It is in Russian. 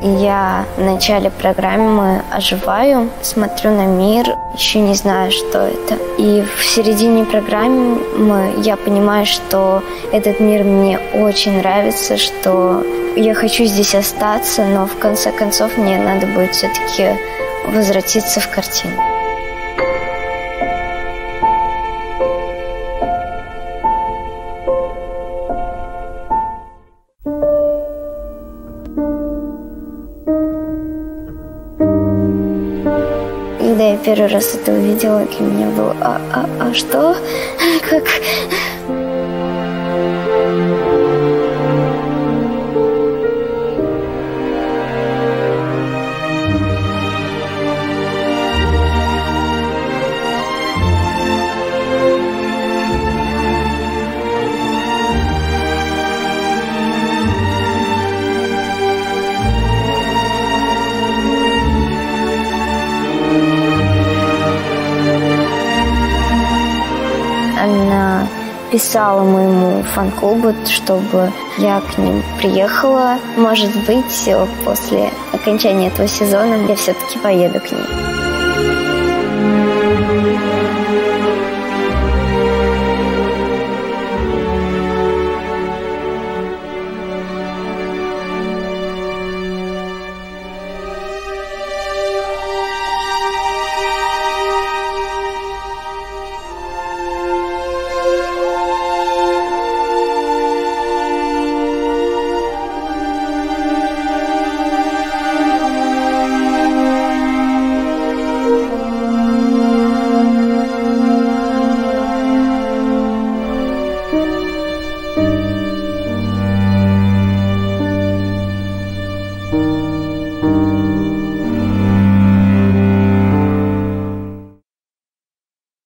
Я в начале программы оживаю, смотрю на мир, еще не знаю, что это. И в середине программы я понимаю, что этот мир мне очень нравится, что я хочу здесь остаться, но в конце концов мне надо будет все-таки возвратиться в картину. Когда я первый раз это увидела, для меня было «А, а, а что? Как?» Писала моему фан-клубу, чтобы я к ним приехала. Может быть, после окончания этого сезона я все-таки поеду к ним.